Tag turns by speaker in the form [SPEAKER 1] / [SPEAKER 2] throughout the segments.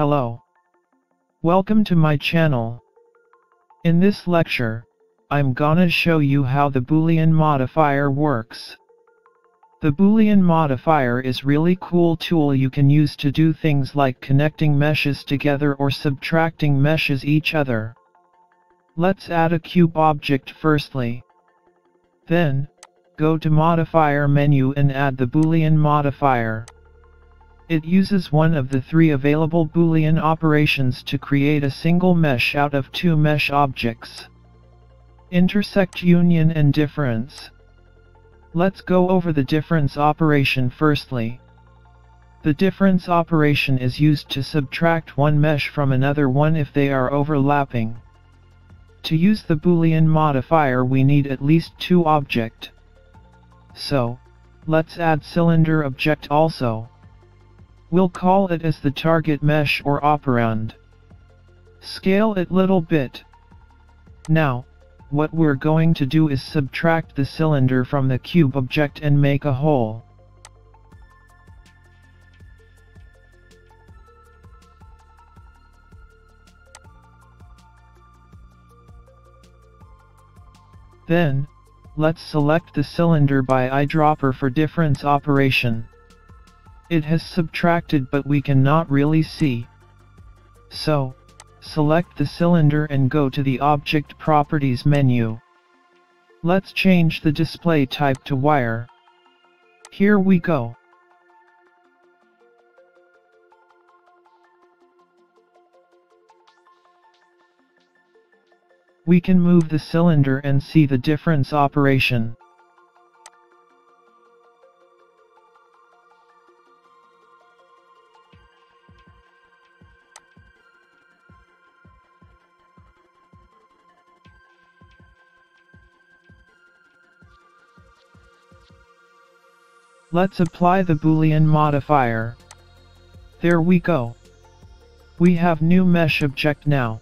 [SPEAKER 1] Hello. Welcome to my channel. In this lecture, I'm gonna show you how the Boolean modifier works. The Boolean modifier is really cool tool you can use to do things like connecting meshes together or subtracting meshes each other. Let's add a cube object firstly. Then, go to modifier menu and add the boolean modifier. It uses one of the three available boolean operations to create a single mesh out of two mesh objects. Intersect union and difference. Let's go over the difference operation firstly. The difference operation is used to subtract one mesh from another one if they are overlapping. To use the boolean modifier we need at least two object. So, let's add cylinder object also. We'll call it as the target mesh or operand. Scale it little bit. Now, what we're going to do is subtract the cylinder from the cube object and make a hole. Then, let's select the cylinder by eyedropper for difference operation. It has subtracted but we cannot really see. So, select the cylinder and go to the Object Properties menu. Let's change the display type to wire. Here we go. We can move the cylinder and see the difference operation. Let's apply the boolean modifier. There we go. We have new mesh object now.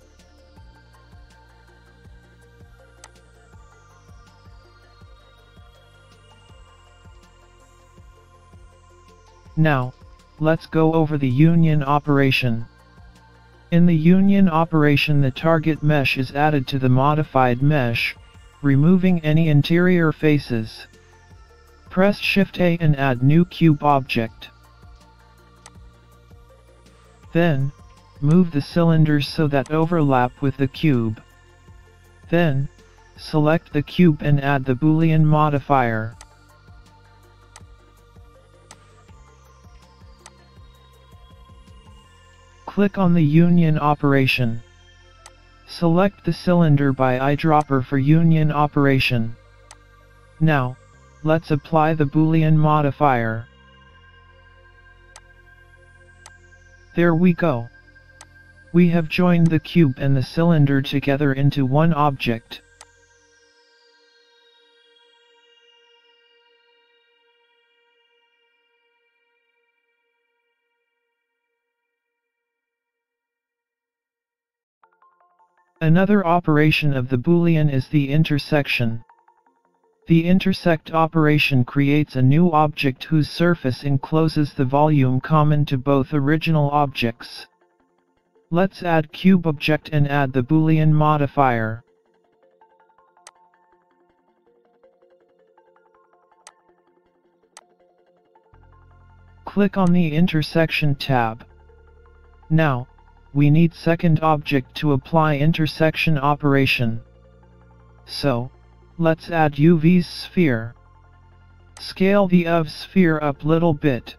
[SPEAKER 1] Now, let's go over the union operation. In the union operation the target mesh is added to the modified mesh, removing any interior faces. Press Shift A and add new cube object. Then, move the cylinder so that overlap with the cube. Then, select the cube and add the boolean modifier. Click on the union operation. Select the cylinder by eyedropper for union operation. Now, let's apply the boolean modifier. There we go. We have joined the cube and the cylinder together into one object. Another operation of the Boolean is the intersection. The intersect operation creates a new object whose surface encloses the volume common to both original objects. Let's add cube object and add the boolean modifier. Click on the intersection tab. Now, we need second object to apply intersection operation. So, let's add UV's sphere. Scale the UV sphere up little bit.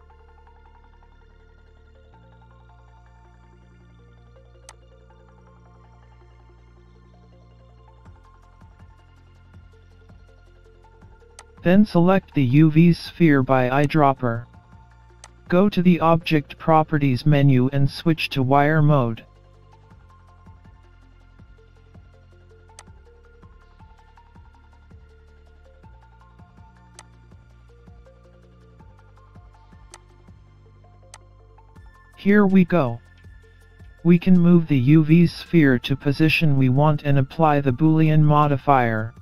[SPEAKER 1] Then select the UV sphere by eyedropper. Go to the Object Properties menu and switch to Wire mode. Here we go. We can move the UV sphere to position we want and apply the Boolean modifier.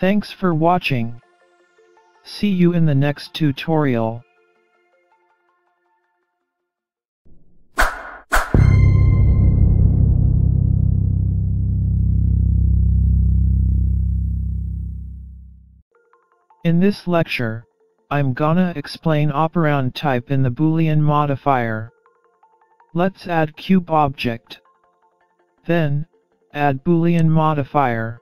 [SPEAKER 1] Thanks for watching. See you in the next tutorial. In this lecture, I'm gonna explain operand type in the boolean modifier. Let's add cube object. Then, add boolean modifier.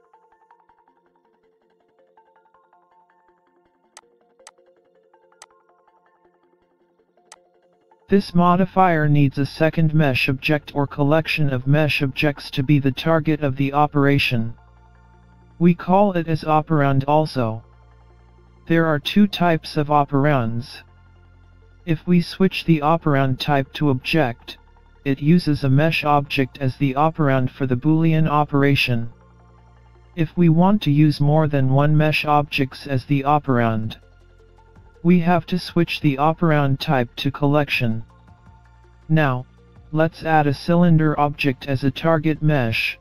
[SPEAKER 1] This modifier needs a second mesh object or collection of mesh objects to be the target of the operation. We call it as operand also. There are two types of operands. If we switch the operand type to object, it uses a mesh object as the operand for the boolean operation. If we want to use more than one mesh objects as the operand, we have to switch the operand type to collection. Now, let's add a cylinder object as a target mesh.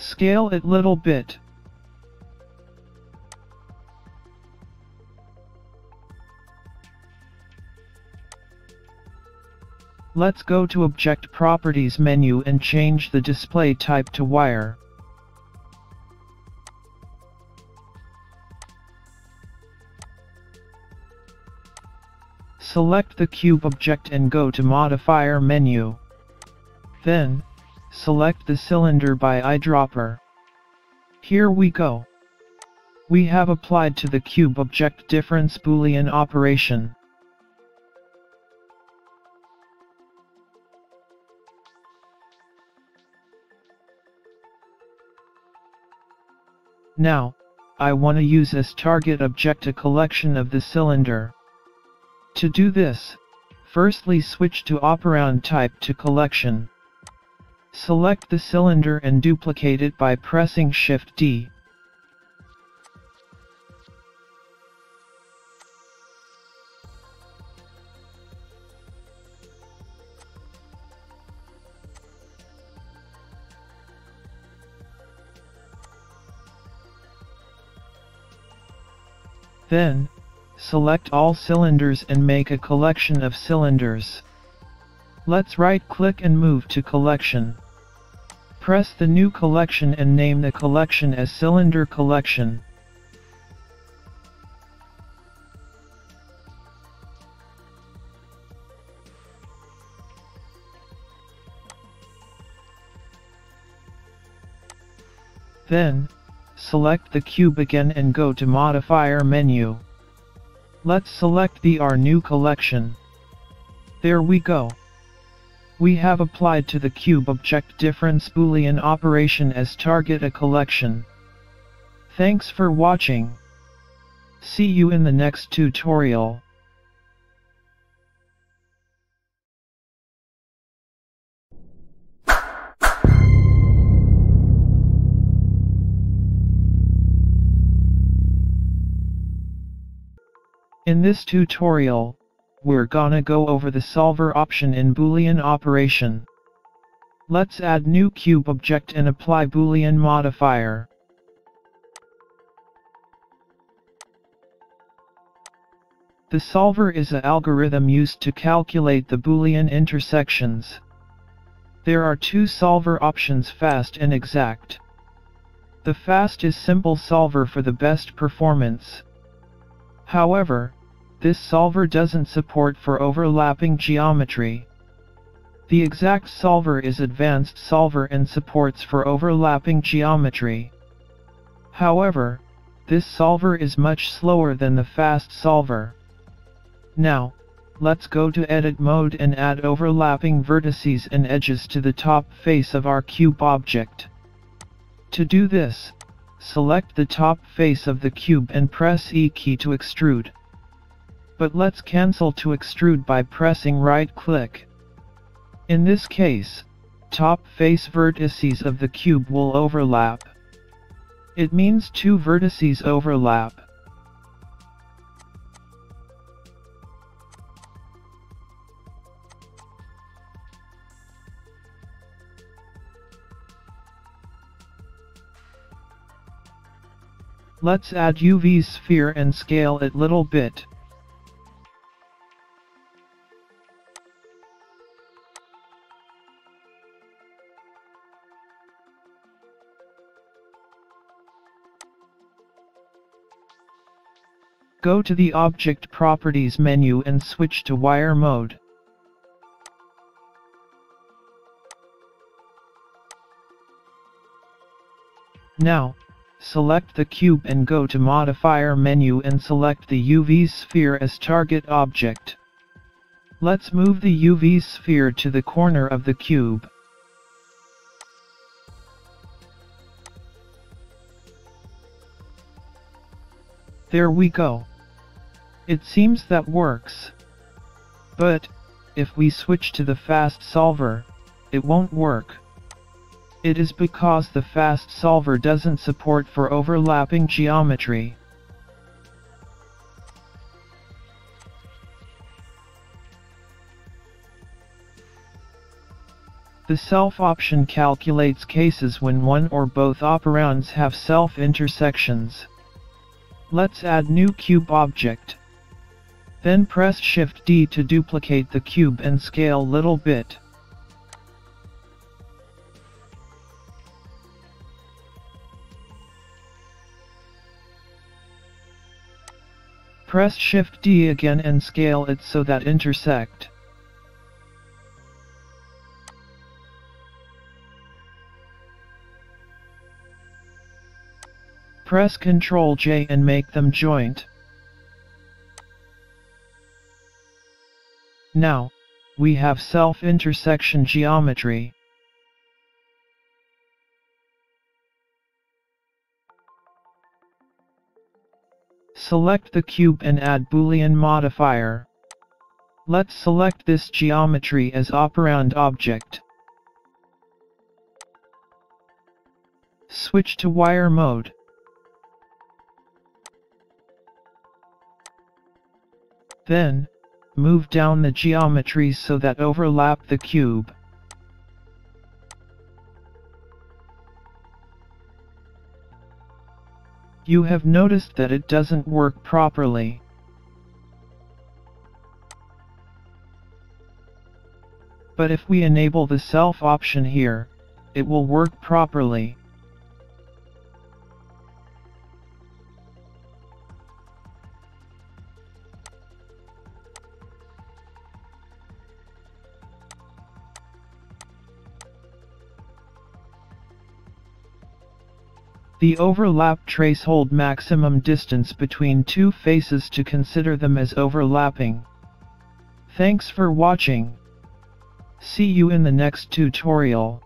[SPEAKER 1] Scale it little bit. Let's go to Object Properties menu and change the display type to wire. Select the cube object and go to Modifier menu. Then, Select the cylinder by eyedropper. Here we go. We have applied to the cube object difference boolean operation. Now, I want to use as target object a collection of the cylinder. To do this, firstly switch to operand type to collection. Select the cylinder and duplicate it by pressing Shift D. Then, select all cylinders and make a collection of cylinders. Let's right click and move to collection. Press the new collection and name the collection as cylinder collection. Then, select the cube again and go to modifier menu. Let's select the our new collection. There we go. We have applied to the cube object difference boolean operation as target a collection. Thanks for watching. See you in the next tutorial. In this tutorial, we're gonna go over the solver option in boolean operation. Let's add new cube object and apply boolean modifier. The solver is an algorithm used to calculate the boolean intersections. There are two solver options fast and exact. The fast is simple solver for the best performance. However, this solver doesn't support for overlapping geometry. The exact solver is advanced solver and supports for overlapping geometry. However, this solver is much slower than the fast solver. Now, let's go to edit mode and add overlapping vertices and edges to the top face of our cube object. To do this, select the top face of the cube and press E key to extrude but let's cancel to extrude by pressing right click. In this case, top face vertices of the cube will overlap. It means two vertices overlap. Let's add UV sphere and scale it little bit. Go to the Object Properties menu and switch to Wire mode. Now, select the cube and go to Modifier menu and select the UV sphere as target object. Let's move the UV sphere to the corner of the cube. There we go. It seems that works. But, if we switch to the fast solver, it won't work. It is because the fast solver doesn't support for overlapping geometry. The self option calculates cases when one or both operands have self intersections. Let's add new cube object. Then press Shift D to duplicate the cube and scale little bit. Press Shift D again and scale it so that intersect. Press Ctrl J and make them joint. Now, we have self-intersection geometry. Select the cube and add boolean modifier. Let's select this geometry as operand object. Switch to wire mode. Then, Move down the geometries so that overlap the cube. You have noticed that it doesn't work properly. But if we enable the self option here, it will work properly. The overlap threshold maximum distance between two faces to consider them as overlapping. Thanks for watching. See you in the next tutorial.